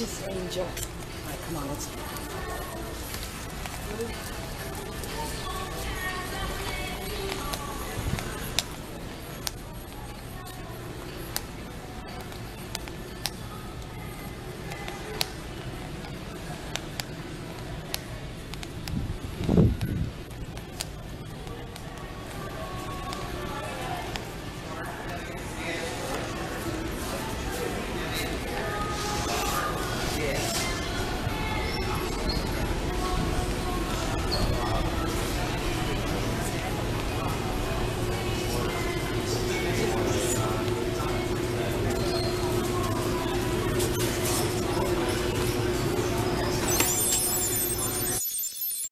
precious angel. All right, come on, let's. Yes.